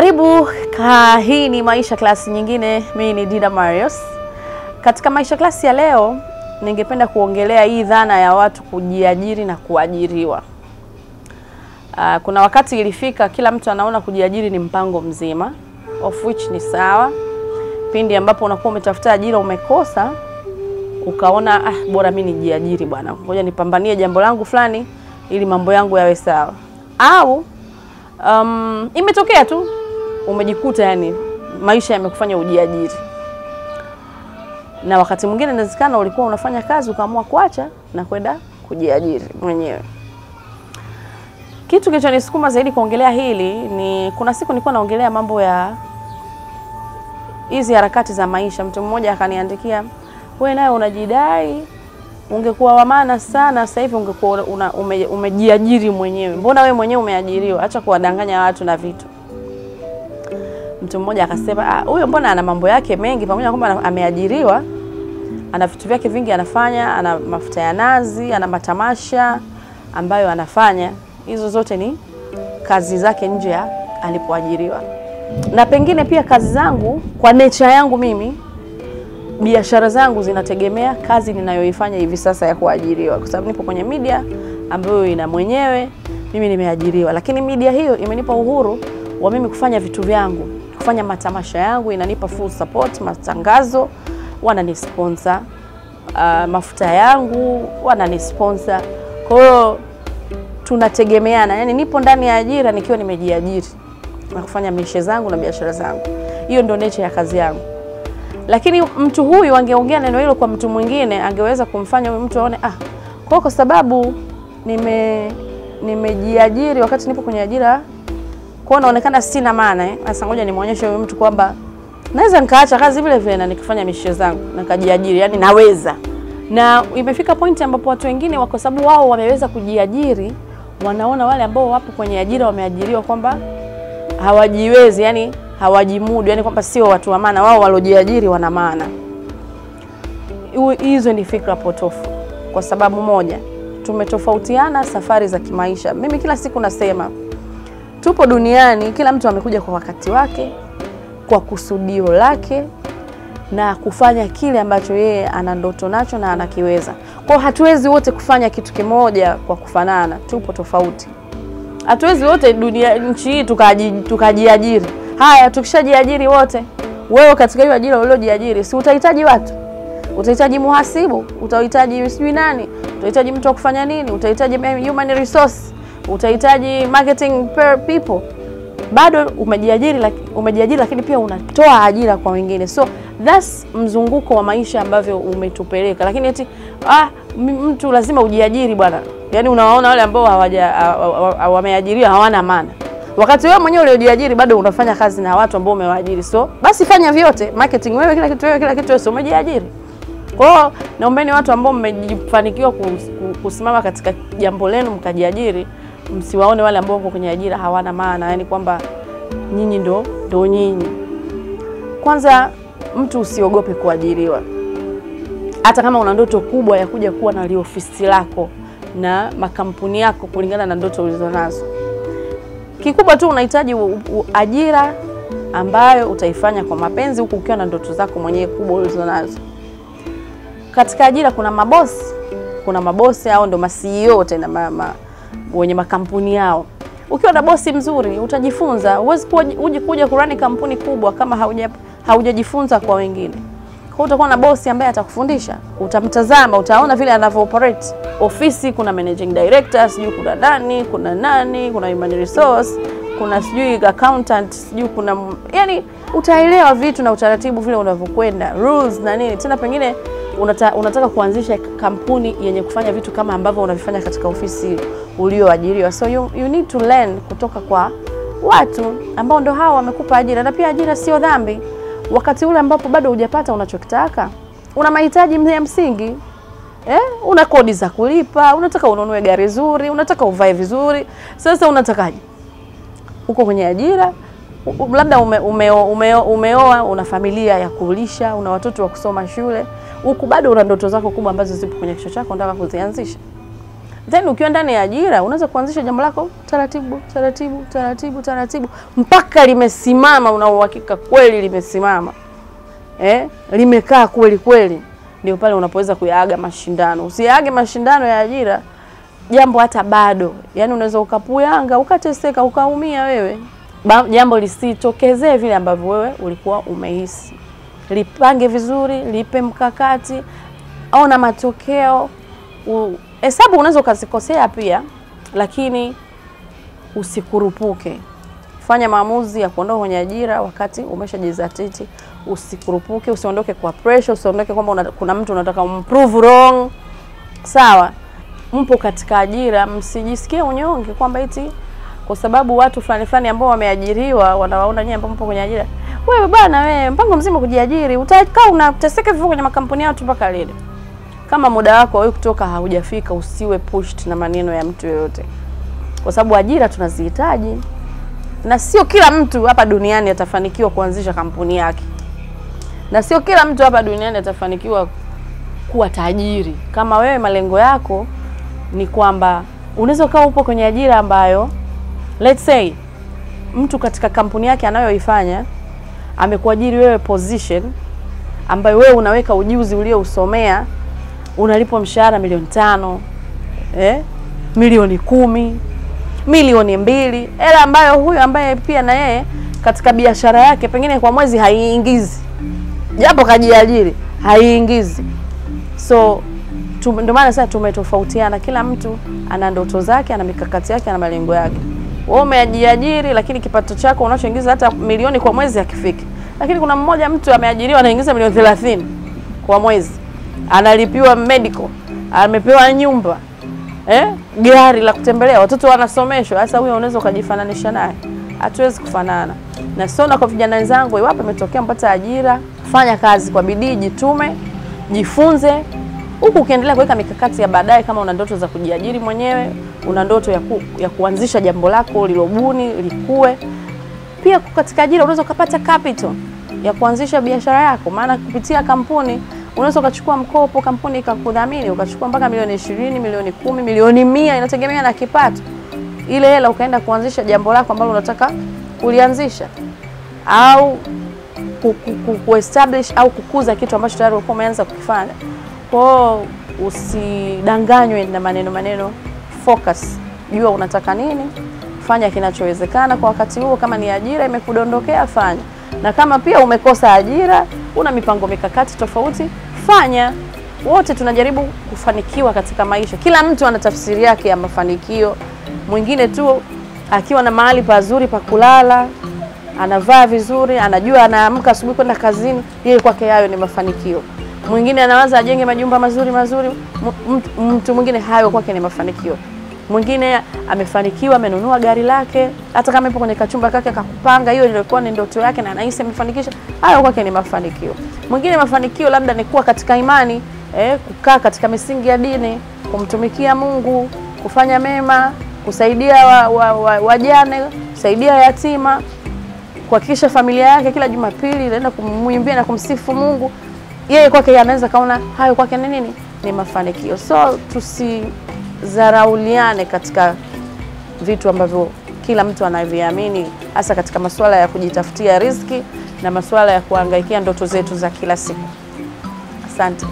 Karibu ka, hii ni Maisha klasi nyingine. Mimi ni Dida Marius. Katika Maisha klasi ya leo, ningependa kuongelea hii dhana ya watu kujiajiri na kuajiriwa. Uh, kuna wakati ilifika kila mtu anaona kujiajiri ni mpango mzima, of which ni sawa. Pindi ambapo unakuwa umetafuta ajira umekosa, ukaona ah, bora mimi nijiajiri bwana, ngoja nipambanie jambo langu fulani ili mambo yangu yawe sawa. Au um, imetokea tu umejikuta yani maisha yamekufanya ujiajiri, na wakati mwingine inawezekana ulikuwa unafanya kazi ukaamua kuacha na kwenda kujiajiri mwenyewe. Kitu kilichonisukuma zaidi kuongelea hili ni kuna siku nilikuwa naongelea mambo ya hizi harakati za maisha. Mtu mmoja akaniandikia, wewe naye unajidai ungekuwa wa maana sana sasa hivi ungekuwa umejiajiri ume, umejiajiri mwenyewe. Mbona we mwenyewe umeajiriwa? Acha kuwadanganya watu na vitu. Mtu mmoja akasema, ah, huyo mbona ana mambo yake mengi, pamoja na kwamba ameajiriwa, ana vitu vyake vingi anafanya, ana mafuta ya nazi, ana matamasha ambayo anafanya. Hizo zote ni kazi zake nje ya alipoajiriwa. Na pengine pia kazi zangu kwa nature yangu mimi biashara zangu zinategemea kazi ninayoifanya hivi sasa ya kuajiriwa, kwa sababu nipo kwenye media ambayo ina mwenyewe, mimi nimeajiriwa, lakini media hiyo imenipa uhuru wa mimi kufanya vitu vyangu, kufanya matamasha yangu, inanipa full support, matangazo wananisponsor, uh, mafuta yangu wananisponsor. Kwa hiyo tunategemeana, yani nipo ndani ya ajira nikiwa nimejiajiri na kufanya mishe zangu na biashara zangu. Hiyo ndio nature ya kazi yangu lakini mtu huyu angeongea neno hilo kwa mtu mwingine, angeweza kumfanya mtu aone ah, kwa kwa sababu nime nimejiajiri wakati nipo kwenye ajira, kwa naonekana sina maana eh. Sasa ngoja nimuonyeshe huyu mtu kwamba naweza nikaacha kazi vile vile na nikifanya mishe zangu na nikajiajiri, yani naweza. Na imefika pointi ambapo watu wengine kwa sababu wao wameweza kujiajiri, wanaona wale ambao wapo kwenye ajira wameajiriwa kwamba hawajiwezi, yani hawajimudu, yani kwamba sio watu wa maana, wao waliojiajiri wana maana. Hizo ni fikra potofu, kwa sababu moja, tumetofautiana safari za kimaisha. Mimi kila siku nasema tupo duniani, kila mtu amekuja kwa wakati wake, kwa kusudio lake na kufanya kile ambacho yeye ana ndoto nacho na anakiweza. Kwa hatuwezi wote kufanya kitu kimoja kwa kufanana, tupo tofauti. Hatuwezi wote dunia nchi hii tukaji, tukajiajiri Haya, tukishajiajiri wote, wewe katika hiyo ajira uliojiajiri, si utahitaji watu? Utahitaji muhasibu, utahitaji sijui nani, utahitaji mtu wa kufanya nini, utahitaji human resource, utahitaji marketing people. Bado umejiajiri, lakini, umejiajiri lakini pia unatoa ajira kwa wengine, so that's mzunguko wa maisha ambavyo umetupeleka. Lakini eti ah, mtu lazima ujiajiri bwana, yaani unawaona wale ambao hawaja wameajiriwa hawana maana wakati wewe mwenyewe uliojiajiri bado unafanya kazi na watu ambao umewaajiri. So basi fanya vyote, marketing wewe, kila kitu wewe, kila kitu wewe, umejiajiri. Kwa hiyo naombeni watu ambao mmejifanikiwa kusimama katika jambo lenu mkajiajiri, msiwaone wale ambao wako kwenye ajira hawana maana, yani kwamba nyinyi ndo ndo nyinyi. Kwanza mtu usiogope kuajiriwa, hata kama una ndoto kubwa ya kuja kuwa na liofisi lako na makampuni yako kulingana na ndoto ulizonazo kikubwa tu unahitaji ajira ambayo utaifanya kwa mapenzi, huku ukiwa na ndoto zako mwenyewe kubwa ulizonazo. Katika ajira kuna mabosi, kuna mabosi au ndo ma CEO tena ma, ma, wenye makampuni yao. Ukiwa na bosi mzuri utajifunza. Huwezi kuja kuja kurani kampuni kubwa kama hauja haujajifunza kwa wengine. Kwa utakuwa na bosi ambaye atakufundisha, utamtazama, utaona vile anavyo operate ofisi. Kuna managing director, sijui kuna nani, kuna nani, kuna human resource, kuna sijui accountant, sijui kuna yani, utaelewa vitu na utaratibu vile unavyokwenda, rules na nini. Tena pengine unata, unataka kuanzisha kampuni yenye kufanya vitu kama ambavyo unavifanya katika ofisi ulioajiriwa, so you, you need to learn kutoka kwa watu ambao ndo hao wamekupa ajira. Na pia ajira sio dhambi wakati ule ambapo bado hujapata unachokitaka, una mahitaji ya msingi eh, una kodi za kulipa, unataka ununue gari zuri, unataka uvae vizuri. Sasa unatakaje? Uko kwenye ajira, labda ume, ume, ume, umeoa, una familia ya kulisha, una watoto wa kusoma shule, huku bado una ndoto zako kubwa ambazo zipo kwenye kichwa chako, unataka kuzianzisha. Then ukiwa ndani ya ajira unaweza kuanzisha jambo lako taratibu taratibu taratibu taratibu mpaka limesimama, una uhakika kweli limesimama, eh, limekaa kweli kweli, ndio pale unapoweza kuyaaga mashindano. Usiyaage mashindano ya ajira jambo hata bado, yaani unaweza ukapuyanga ukateseka ukaumia wewe, ba, jambo lisitokezee vile ambavyo wewe ulikuwa umehisi. Lipange vizuri, lipe mkakati, ona matokeo. U- Hesabu unaweza ukazikosea pia, lakini usikurupuke. Fanya maamuzi ya kuondoka kwenye ajira wakati umeshajizatiti. Usikurupuke, usiondoke kwa pressure, usiondoke kwamba kuna mtu unataka umprove wrong. Sawa, mpo katika ajira, msijisikie unyonge kwamba eti kwa sababu watu fulani fulani ambao wameajiriwa wanawaona nyinyi ambao mpo kwenye ajira, wewe bwana, wewe mpango mzima kujiajiri, utakaa unateseka vivyo kwenye makampuni yao tu mpaka lini? Kama muda wako wewe kutoka haujafika, usiwe pushed na maneno ya mtu yoyote, kwa sababu ajira tunazihitaji, na sio kila mtu hapa duniani atafanikiwa kuanzisha kampuni yake, na sio kila mtu hapa duniani atafanikiwa kuwa tajiri. Kama wewe malengo yako ni kwamba unaweza ukawa upo kwenye ajira ambayo let's say mtu katika kampuni yake anayoifanya amekuajiri wewe position ambayo wewe unaweka ujuzi uliousomea, unalipwa mshahara milioni tano eh, milioni kumi, milioni mbili, hela ambayo huyu ambaye pia na yeye katika biashara yake pengine kwa mwezi haiingizi, japo kajiajiri haiingizi. So ndio maana sasa tumetofautiana, kila mtu ana ndoto zake, ana mikakati yake, ana malengo yake. Wewe umejiajiri, lakini kipato chako unachoingiza hata milioni kwa mwezi hakifiki. Lakini kuna mmoja mtu ameajiriwa anaingiza milioni 30 kwa mwezi, analipiwa medical, amepewa nyumba eh, gari la kutembelea, watoto wanasomeshwa. Sasa huyo unaweza ukajifananisha naye? Hatuwezi kufanana. Na sio na kwa vijana wenzangu, iwapo imetokea mpata ajira, fanya kazi kwa bidii, jitume, jifunze huku ukiendelea kuweka mikakati ya baadaye. Kama una ndoto za kujiajiri mwenyewe, una ndoto ya, ku, ya kuanzisha jambo lako lilobuni likue. Pia katika ajira unaweza ukapata capital ya kuanzisha biashara yako, maana kupitia kampuni unaweza ukachukua mkopo, kampuni ikakudhamini, ukachukua mpaka milioni ishirini, milioni kumi, milioni mia, inategemea na kipato. Ile hela ukaenda kuanzisha jambo lako ambalo unataka kulianzisha au ku, ku, ku, kuestablish au kukuza kitu ambacho tayari ulikuwa umeanza kukifanya. Kwao usidanganywe na maneno maneno, focus, jua unataka nini, fanya kinachowezekana kwa wakati huo. Kama ni ajira imekudondokea, fanya, na kama pia umekosa ajira, una mipango mikakati tofauti, fanya. Wote tunajaribu kufanikiwa katika maisha, kila mtu ana tafsiri yake ya mafanikio. Mwingine tu akiwa na mahali pazuri pa kulala anavaa vizuri, anajua anaamka asubuhi kwenda kazini, yeye kwake hayo ni mafanikio. Mwingine anawaza ajenge majumba mazuri mazuri, mtu- mwingine hayo kwake ni mafanikio. Mwingine amefanikiwa, amenunua gari lake, hata kama ipo kwenye kachumba kake kakupanga, hiyo ilikuwa ni ndoto yake na anahisi amefanikisha, hayo kwake ni mafanikio. Mwingine mafanikio labda ni kuwa katika imani, eh, kukaa katika misingi ya dini, kumtumikia Mungu, kufanya mema, kusaidia wajane wa, wa, wajane, kusaidia yatima kuhakikisha familia yake kila Jumapili inaenda kumwimbia na kumsifu Mungu. Yeye kwake anaweza kaona hayo kwake ni nini? Ni mafanikio. So tusidharauliane katika vitu ambavyo kila mtu anaviamini, hasa katika masuala ya kujitafutia riziki na masuala ya kuhangaikia ndoto zetu za kila siku. Asante.